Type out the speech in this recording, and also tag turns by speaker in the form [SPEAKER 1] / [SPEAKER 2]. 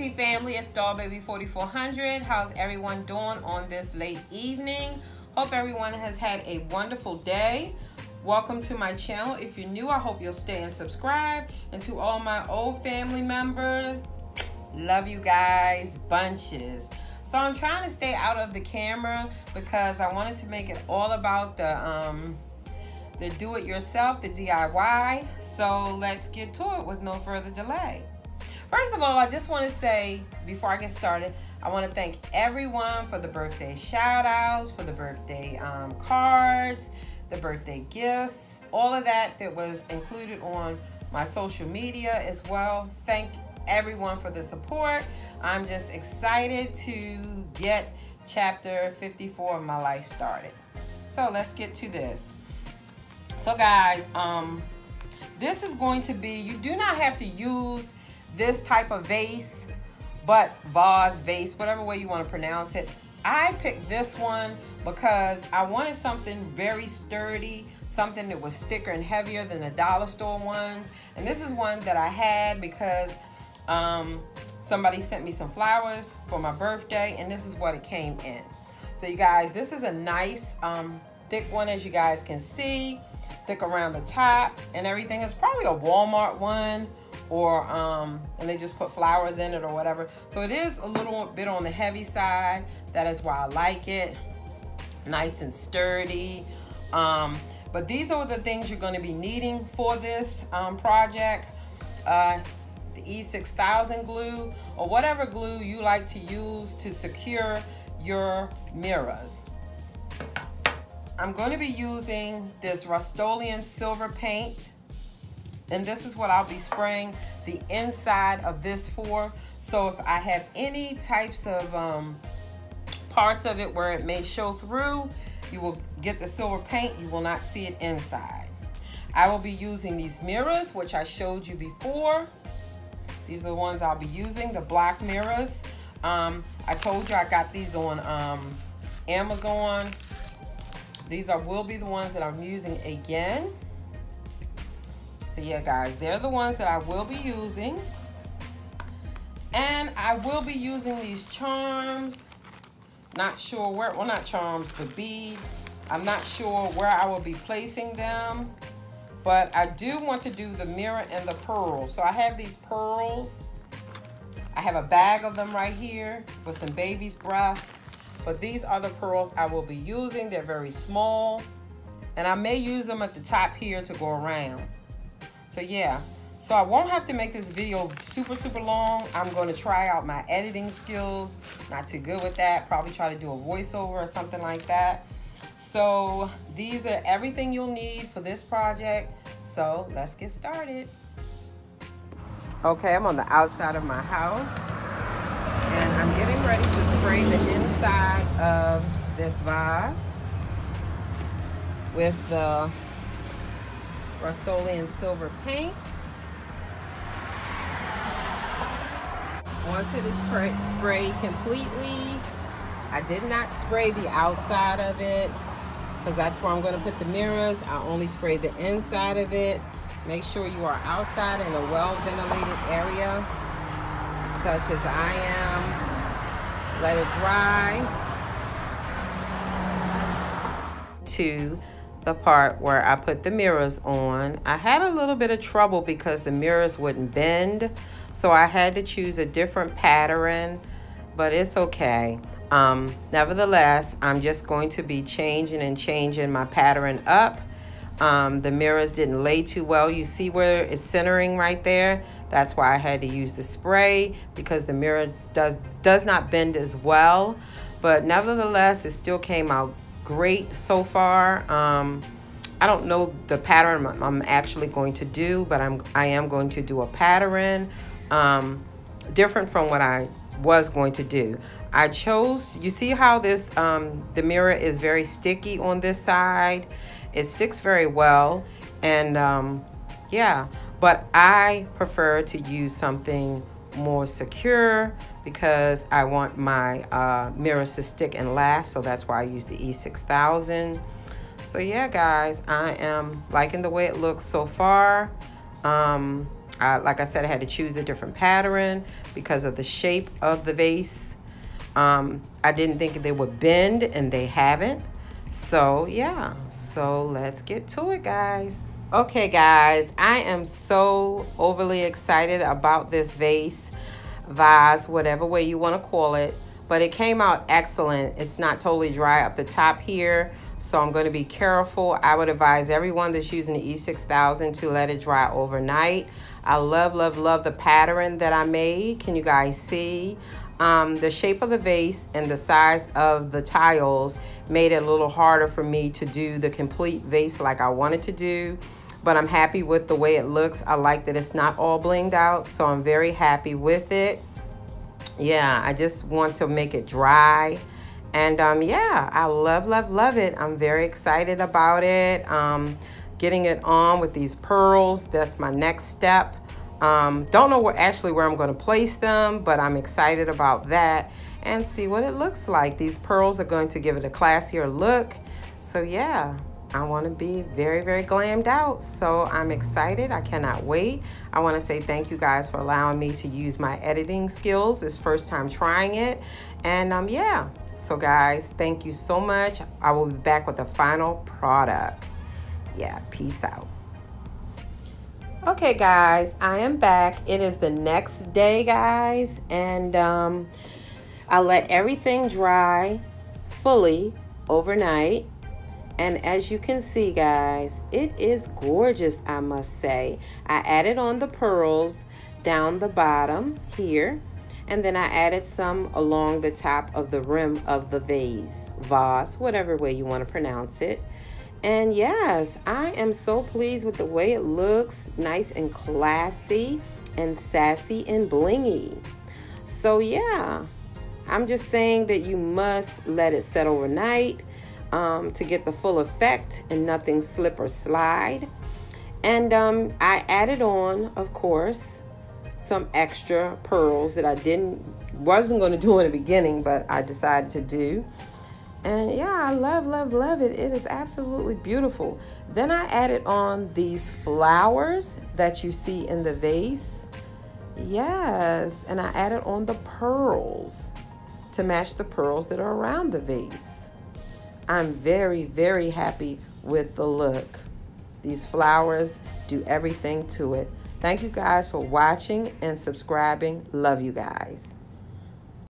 [SPEAKER 1] Tea family, it's Doll Baby 4400. How's everyone doing on this late evening? Hope everyone has had a wonderful day. Welcome to my channel. If you're new, I hope you'll stay and subscribe. And to all my old family members, love you guys bunches. So I'm trying to stay out of the camera because I wanted to make it all about the um, the do-it-yourself, the DIY. So let's get to it with no further delay. First of all, I just want to say, before I get started, I want to thank everyone for the birthday shout outs, for the birthday um, cards, the birthday gifts, all of that that was included on my social media as well. Thank everyone for the support. I'm just excited to get chapter 54 of my life started. So let's get to this. So guys, um, this is going to be, you do not have to use this type of vase, but vase, vase, whatever way you want to pronounce it. I picked this one because I wanted something very sturdy, something that was thicker and heavier than the dollar store ones. And this is one that I had because um, somebody sent me some flowers for my birthday and this is what it came in. So you guys, this is a nice um, thick one as you guys can see, thick around the top and everything. It's probably a Walmart one or um, and they just put flowers in it or whatever. So it is a little bit on the heavy side. That is why I like it. Nice and sturdy. Um, but these are the things you're going to be needing for this um, project. Uh, the E6000 glue or whatever glue you like to use to secure your mirrors. I'm going to be using this Rust-Oleum silver paint and this is what I'll be spraying the inside of this for. So if I have any types of um, parts of it where it may show through, you will get the silver paint, you will not see it inside. I will be using these mirrors, which I showed you before. These are the ones I'll be using, the black mirrors. Um, I told you I got these on um, Amazon. These are will be the ones that I'm using again. So yeah, guys, they're the ones that I will be using. And I will be using these charms. Not sure where, well not charms, but beads. I'm not sure where I will be placing them. But I do want to do the mirror and the pearls. So I have these pearls. I have a bag of them right here with some baby's breath. But these are the pearls I will be using. They're very small. And I may use them at the top here to go around. So yeah, so I won't have to make this video super, super long. I'm going to try out my editing skills. Not too good with that. Probably try to do a voiceover or something like that. So these are everything you'll need for this project. So let's get started. Okay, I'm on the outside of my house. And I'm getting ready to spray the inside of this vase with the Rust-Oleum silver paint. Once it is sprayed completely, I did not spray the outside of it because that's where I'm going to put the mirrors. I only spray the inside of it. Make sure you are outside in a well-ventilated area, such as I am. Let it dry. To the part where I put the mirrors on. I had a little bit of trouble because the mirrors wouldn't bend. So I had to choose a different pattern, but it's okay. Um, nevertheless, I'm just going to be changing and changing my pattern up. Um, the mirrors didn't lay too well. You see where it's centering right there? That's why I had to use the spray because the mirror does, does not bend as well. But nevertheless, it still came out great so far. Um, I don't know the pattern I'm actually going to do, but I'm I am going to do a pattern um, different from what I was going to do. I chose, you see how this, um, the mirror is very sticky on this side. It sticks very well. And um, yeah, but I prefer to use something more secure because I want my uh, mirrors to stick and last. So that's why I use the E6000. So yeah, guys, I am liking the way it looks so far. Um, Uh, like I said, I had to choose a different pattern because of the shape of the vase. Um, I didn't think they would bend, and they haven't. So, yeah. So, let's get to it, guys. Okay, guys, I am so overly excited about this vase, vase, whatever way you want to call it. But it came out excellent. It's not totally dry up the top here. So I'm going to be careful. I would advise everyone that's using the E6000 to let it dry overnight. I love, love, love the pattern that I made. Can you guys see? Um, the shape of the vase and the size of the tiles made it a little harder for me to do the complete vase like I wanted to do. But I'm happy with the way it looks. I like that it's not all blinged out. So I'm very happy with it. Yeah, I just want to make it dry and um, yeah, I love, love, love it. I'm very excited about it. Um, getting it on with these pearls, that's my next step. Um, don't know where, actually where I'm going to place them, but I'm excited about that and see what it looks like. These pearls are going to give it a classier look. So yeah, I want to be very, very glammed out. So I'm excited. I cannot wait. I want to say thank you guys for allowing me to use my editing skills. This first time trying it. And um, yeah, so guys, thank you so much. I will be back with the final product. Yeah, peace out. Okay, guys, I am back. It is the next day, guys, and um, I let everything dry fully overnight. And as you can see, guys, it is gorgeous, I must say. I added on the pearls down the bottom here and then I added some along the top of the rim of the vase, vase, whatever way you want to pronounce it. And yes, I am so pleased with the way it looks, nice and classy and sassy and blingy. So yeah, I'm just saying that you must let it set overnight um, to get the full effect and nothing slip or slide. And um, I added on, of course, some extra pearls that I didn't wasn't going to do in the beginning, but I decided to do. And yeah, I love, love, love it. It is absolutely beautiful. Then I added on these flowers that you see in the vase. Yes, and I added on the pearls to match the pearls that are around the vase. I'm very, very happy with the look. These flowers do everything to it. Thank you guys for watching and subscribing. Love you guys.